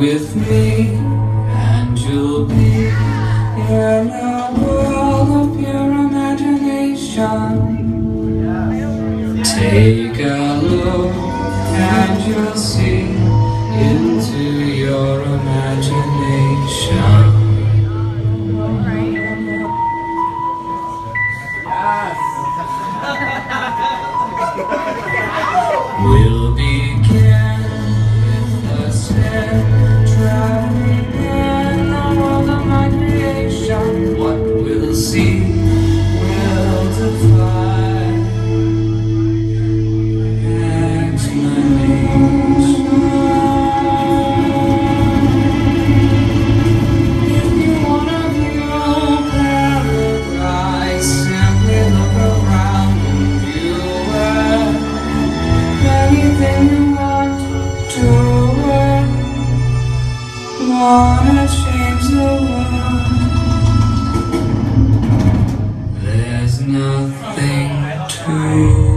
with me, and you'll be in a world of pure imagination. Take a look, and you'll see into your imagination. We'll begin Wanna change the world. There's nothing to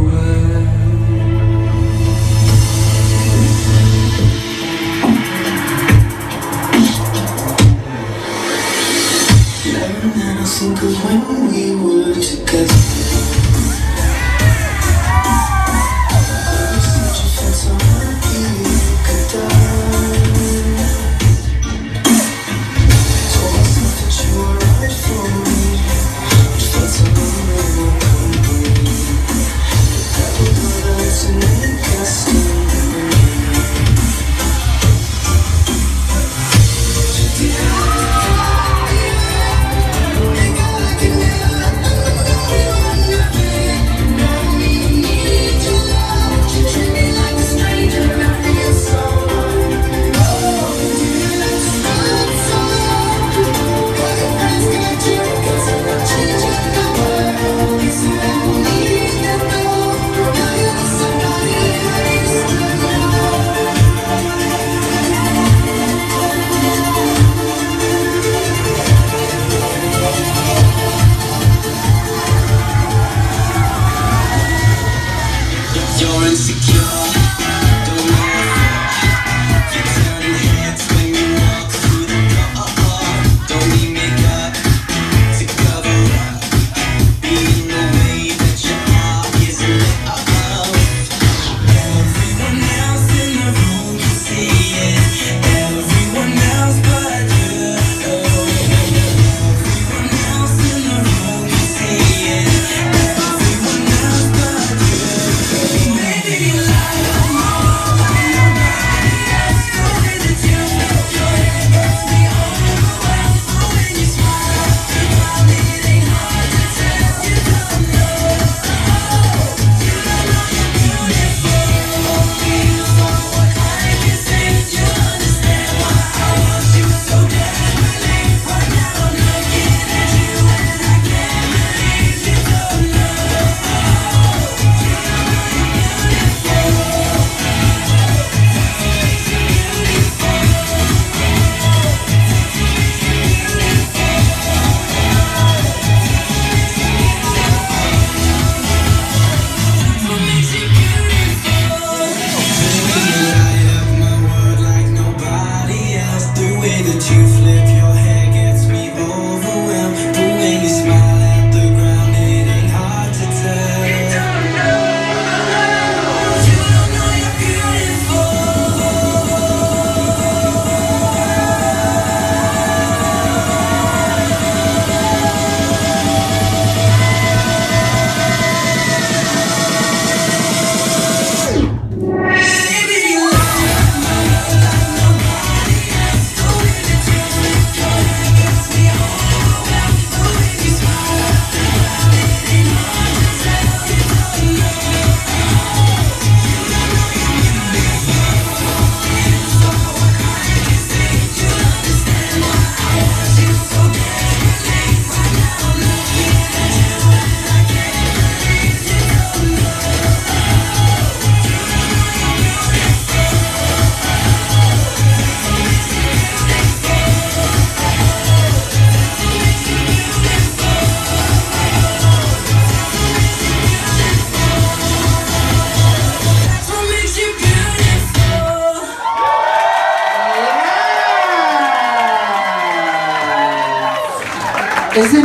Es de